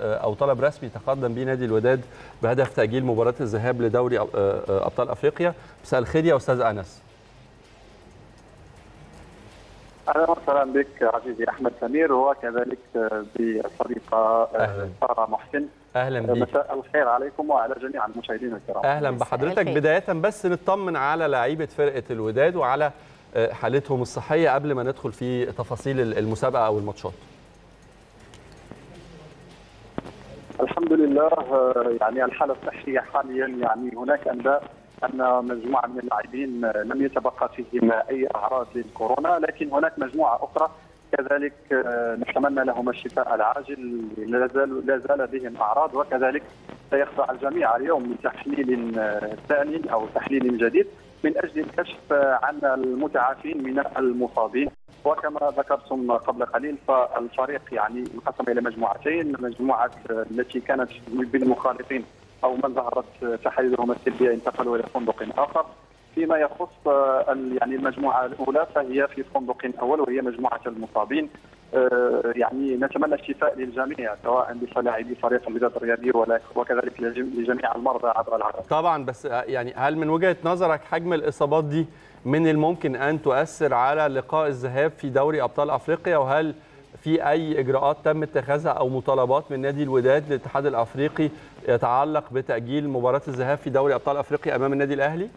أو طلب رسمي تقدم به نادي الوداد بهدف تأجيل مباراة الذهاب لدوري أبطال أفريقيا. مساء الخير يا أستاذ أنس. أهلا وسهلا بك عزيزي أحمد سمير وكذلك بالصديقه سارة محسن. أهلا بك مساء الخير عليكم وعلى جميع المشاهدين الكرام. أهلا بحضرتك. بداية بس نطمن على لعيبة فرقة الوداد وعلى حالتهم الصحية قبل ما ندخل في تفاصيل المسابقة أو الماتشات. الحمد لله يعني الحالة الصحية حاليا يعني هناك أنباء أن مجموعة من اللاعبين لم يتبقى فيهم أي أعراض للكورونا لكن هناك مجموعة أخرى كذلك نتمنى لهم الشفاء العاجل لا زال لا زال بهم أعراض وكذلك سيخضع الجميع اليوم لتحليل ثاني أو تحليل جديد من أجل الكشف عن المتعافين من المصابين. وكما ذكرتم قبل قليل فالفريق يعني انقسم إلى مجموعتين مجموعة التي كانت بالمخالطين أو من ظهرت تحاليلهم السلبية انتقلوا إلى فندق آخر. فيما يخص يعني المجموعة الأولى فهي في فندق أول وهي مجموعة المصابين. يعني نتمنى الشفاء للجميع سواء للاعبي فريق الوداد الرياضي وكذلك لجميع المرضى عبر العالم. طبعا بس يعني هل من وجهة نظرك حجم الإصابات دي من الممكن أن تؤثر على لقاء الذهاب في دوري أبطال أفريقيا وهل في أي إجراءات تم اتخاذها أو مطالبات من نادي الوداد للاتحاد الأفريقي يتعلق بتأجيل مباراة الذهاب في دوري أبطال أفريقيا أمام النادي الأهلي؟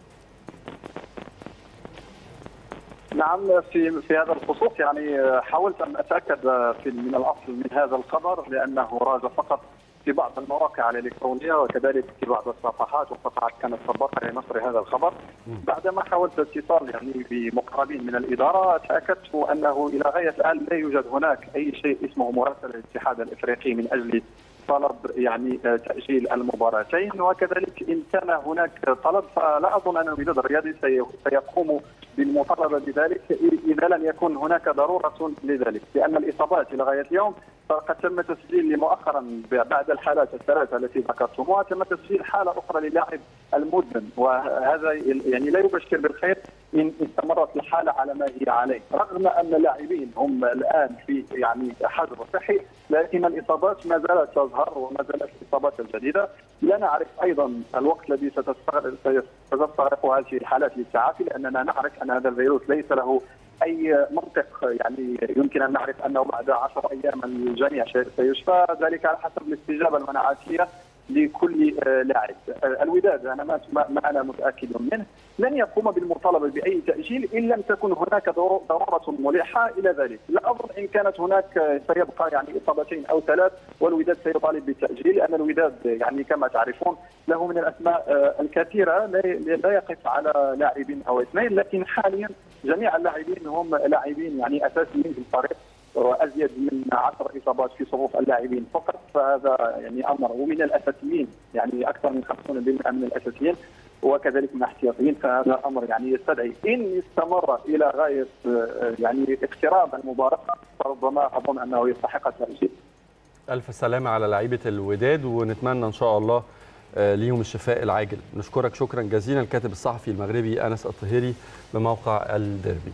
نعم في في هذا الخصوص يعني حاولت أن أتأكد في من الأصل من هذا الخبر لأنه راج فقط في بعض المواقع الإلكترونية وكذلك في بعض الصفحات وصفحات كانت سباقه لنشر هذا الخبر. بعدما حاولت الاتصال يعني بمقربين من الإدارة تاكدت أنه إلى غاية الآن لا يوجد هناك أي شيء اسمه مراسله الاتحاد الإفريقي من أجل طلب يعني تأجيل المباراتين وكذلك إن كان هناك طلب فلا أظن ان الوداد الرياضي سيقوم بالمطالبة بذلك إذا لم يكن هناك ضرورة لذلك لأن الإصابات إلى غاية اليوم فقد تم تسجيل مؤخرا بعد الحالات الثلاثة التي ذكرتموها تم تسجيل حالة أخرى للاعب المدمن وهذا يعني لا يبشر بالخير إن استمرت الحالة على ما هي عليه. رغم أن اللاعبين هم الآن في يعني حجر صحي لكن الإصابات ما زالت تظهر وما زالت الإصابات الجديدة. لا نعرف أيضا الوقت الذي ستستغرق هذه الحالات للتعافي لأننا نعرف أن هذا الفيروس ليس له أي منطق يعني يمكن أن نعرف أنه بعد 10 أيام الجميع سيشفى. ذلك على حسب الاستجابة المناعاتيه لكل لاعب. الوداد أنا ما أنا متأكد منه. لن يقوم بالمطالبة بأي تأجيل إن لم تكن هناك ضرورة ملحة إلى ذلك، لا أظن إن كانت هناك سيبقى يعني إصابتين أو ثلاث والوداد سيطالب بالتأجيل. لأن الوداد يعني كما تعرفون له من الأسماء الكثيرة لا يقف على لاعب أو اثنين. لكن حاليا جميع اللاعبين هم لاعبين يعني أساسيين في الفريق. وأزيد من 10 إصابات في صفوف اللاعبين فقط فهذا يعني أمر. ومن الأساسيين يعني أكثر من 50% من الأساسيين وكذلك من الاحتياطيين فهذا أمر يعني يستدعي. إن استمر إلى غاية يعني اقتراب المباراة فربما أظن أنه يستحق التاجيل. ألف سلامة على لعيبة الوداد ونتمنى إن شاء الله ليهم الشفاء العاجل. نشكرك شكرا جزيلا الكاتب الصحفي المغربي أنس الطهيري بموقع الديربي.